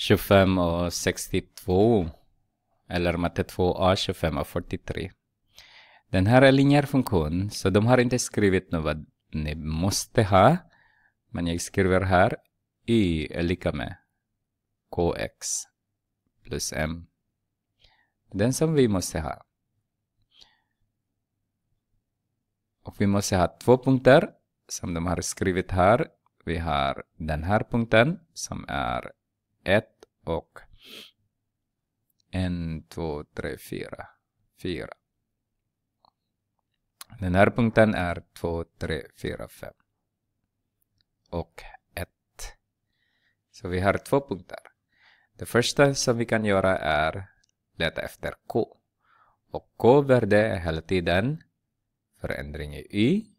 25 och 62. Eller matte 2a 25 och 43. Den här är linjär funktion, så de har inte skrivit något vad ni måste ha. Men jag skriver här y är lika med kx plus m. Den som vi måste ha. Och vi måste ha två punkter som de har skrivit här. Vi har den här punkten som är 1 och 1, 2, 3, 4. 4. Den här punkten är 2, 3, 4, 5. Och 1. Så vi har två punkter. Det första som vi kan göra är leta efter K. Och K-värde är hela tiden förändring i Y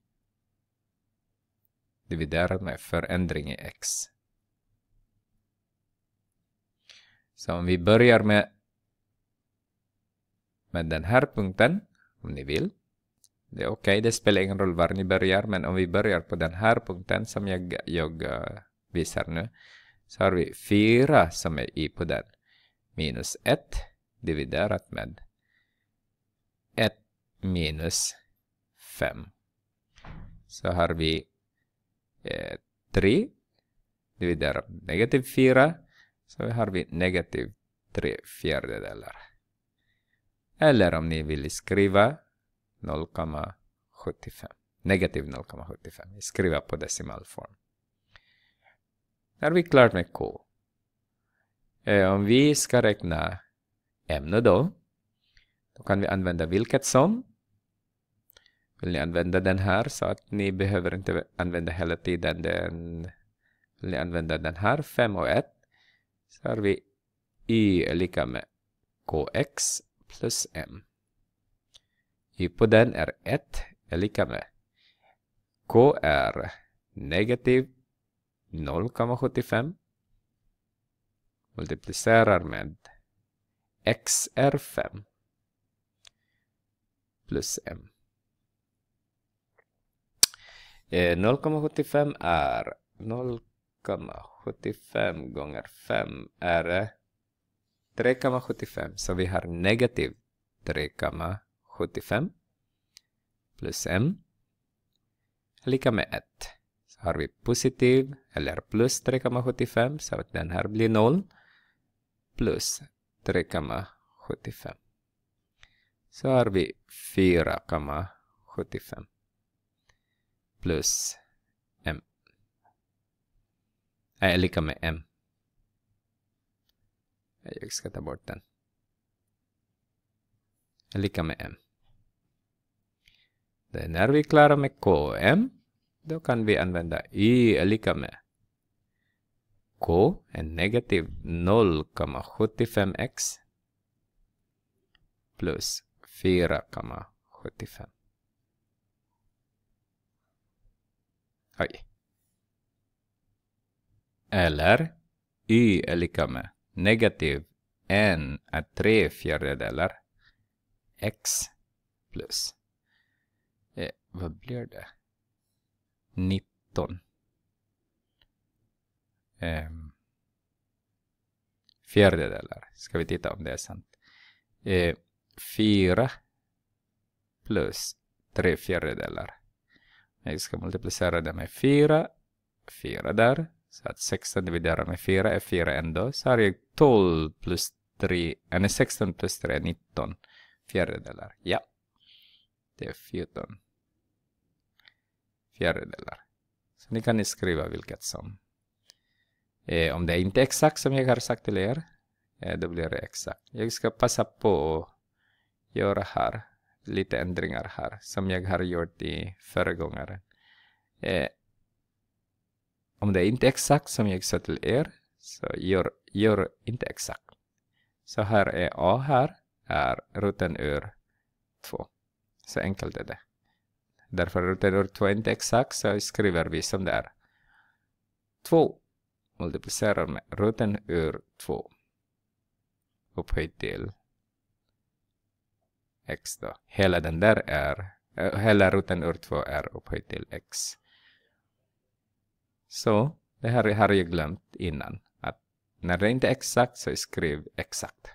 dividerat med förändring i X. Så om vi börjar med, med den här punkten, om ni vill. Det är okej, okay, det spelar ingen roll var ni börjar, men om vi börjar på den här punkten som jag, jag uh, visar nu, så har vi 4 som är i på den, minus 1 dividerat med 1 minus 5. Så har vi eh, 3 dividerat med negativ 4, så har vi negativ tre fjärdedelar. Eller om ni vill skriva 0,75. Negativ 0,75. Skriva på decimalform. Då är vi klart med K. Eh, om vi ska räkna ämne då, då kan vi använda vilket som. Vill ni använda den här så att ni behöver inte använda hela tiden den. Vill ni använda den här 5 och 1 så har vi y är lika med kx plus m. y på den är 1 är lika med k är negativ 0,75 multiplicerar med x är 5 plus m. Eh, 0,75 är 3,75 gånger 5 är 3,75. Så vi har negativ 3,75 plus m lika med 1. Så har vi positiv eller plus 3,75 så att den här blir 0 plus 3,75. Så har vi 4,75 plus m är lika med m. Jag ska ta bort den. Är lika med m. Det när vi är klara med K och M, då kan vi använda y är lika med k är negativ 0,75x plus 4,75. Oj. Eller y är lika med negativ n är tre fjärdedelar x plus eh, vad blir det? 19 eh, fjärdedelar. Ska vi titta om det är sant. Eh, 4 plus 3 fjärdedelar. Jag ska multiplicera det med 4. 4 där. Så att 16 dividerat med 4 är 4 ändå. Så har jag 12 plus 3, eller 16 plus 3 är 19 fjärdedelar. Ja. Det är 14 fjärdedelar. Så ni kan skriva vilket som. Eh, om det inte är exakt som jag har sagt till er, eh, då blir det exakt. Jag ska passa på att göra här lite ändringar här som jag har gjort i föregångaren. Eh, om det är inte exakt som jag sa till er, så gör, gör inte exakt. Så här är a här, är roten ur 2. Så enkelt är det. Därför roten ur 2 är inte exakt, så skriver vi som det är. 2 multiplicerar med roten ur 2 upphöjt till x då. Hela den där är, hela roten ur 2 är upphöjt till x. Så det här har jag glömt innan. Att när det inte är exakt så skriv exakt.